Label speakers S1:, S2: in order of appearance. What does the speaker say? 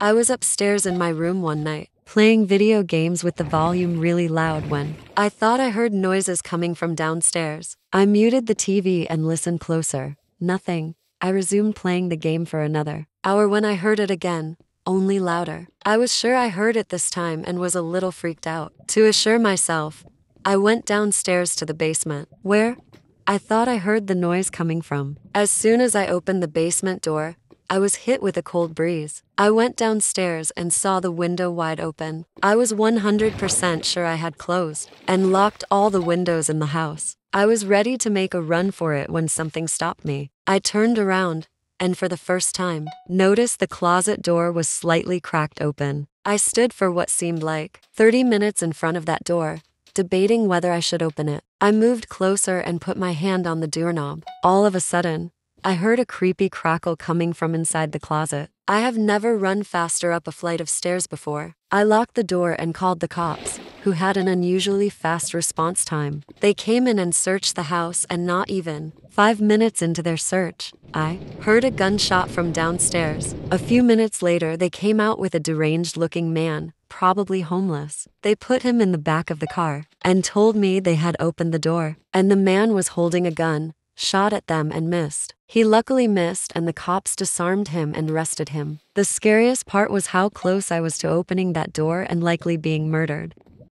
S1: I was upstairs in my room one night, playing video games with the volume really loud when I thought I heard noises coming from downstairs. I muted the TV and listened closer. Nothing. I resumed playing the game for another hour when I heard it again, only louder. I was sure I heard it this time and was a little freaked out. To assure myself, I went downstairs to the basement, where I thought I heard the noise coming from. As soon as I opened the basement door, I was hit with a cold breeze. I went downstairs and saw the window wide open. I was 100% sure I had closed and locked all the windows in the house. I was ready to make a run for it when something stopped me. I turned around and for the first time, noticed the closet door was slightly cracked open. I stood for what seemed like 30 minutes in front of that door, debating whether I should open it. I moved closer and put my hand on the doorknob. All of a sudden, I heard a creepy crackle coming from inside the closet. I have never run faster up a flight of stairs before. I locked the door and called the cops, who had an unusually fast response time. They came in and searched the house, and not even five minutes into their search, I heard a gunshot from downstairs. A few minutes later, they came out with a deranged looking man, probably homeless. They put him in the back of the car and told me they had opened the door, and the man was holding a gun shot at them and missed. He luckily missed, and the cops disarmed him and arrested him. The scariest part was how close I was to opening that door and likely being murdered.